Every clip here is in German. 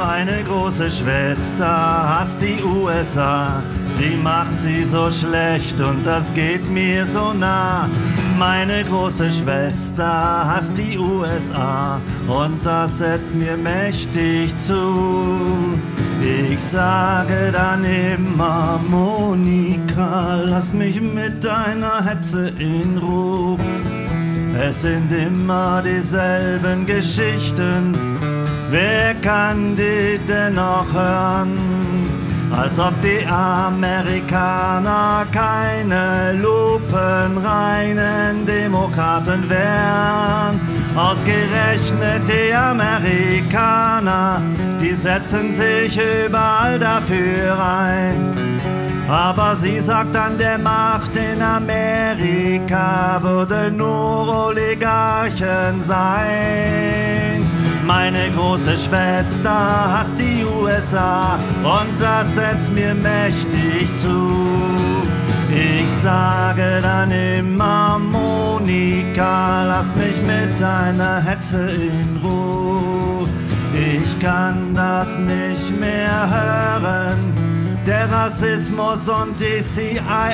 Meine große Schwester hasst die USA. Sie macht sie so schlecht und das geht mir so nah. Meine große Schwester hasst die USA und das setzt mir mächtig zu. Ich sage dann immer, Monika, lass mich mit deiner Hetze in Ruhe. Es sind immer dieselben Geschichten. Wer kann die denn noch hören? Als ob die Amerikaner keine lupenreinen Demokraten wären. Ausgerechnet die Amerikaner, die setzen sich überall dafür ein. Aber sie sagt an der Macht in Amerika würde nur Oligarchen sein. Meine große Schwester hasst die USA und das setzt mir mächtig zu. Ich sage dann immer, Monika, lass mich mit deiner Hetze in Ruhe. Ich kann das nicht mehr hören der Rassismus und die CIA,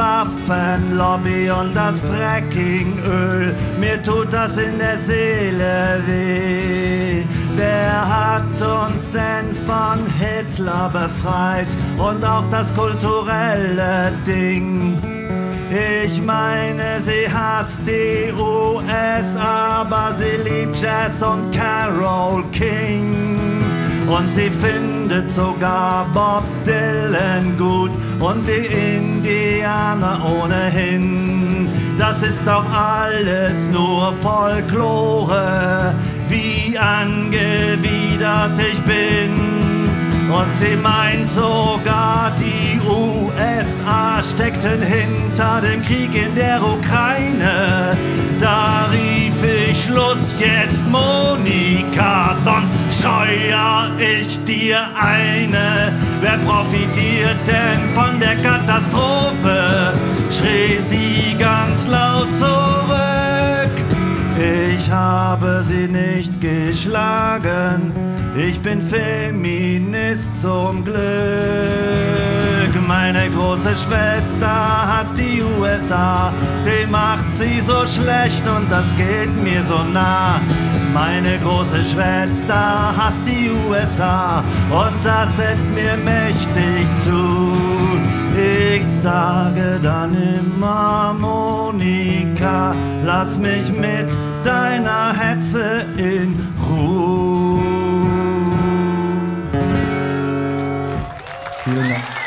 Waffenlobby und das Frackingöl, mir tut das in der Seele weh. Wer hat uns denn von Hitler befreit und auch das kulturelle Ding? Ich meine, sie hasst die USA, aber sie liebt Jazz und Carol King. Und sie findet sogar Bob Dylan gut und die Indianer ohnehin. Das ist doch alles nur Folklore, wie angewidert ich bin. Und sie meint sogar, die USA steckten hinter dem Krieg in der Ukraine. Da rief ich Schluss jetzt, sonst scheuer ich dir eine. Wer profitiert denn von der Katastrophe? schrie sie ganz laut zurück. Ich habe sie nicht geschlagen, ich bin Feminist zum Glück. Meine große Schwester hasst die USA. Sie macht sie so schlecht und das geht mir so nah. Meine große Schwester hasst die USA und das setzt mir mächtig zu. Ich sage dann immer, Monika, lass mich mit deiner Hetze in Ruhe. Vielen Dank.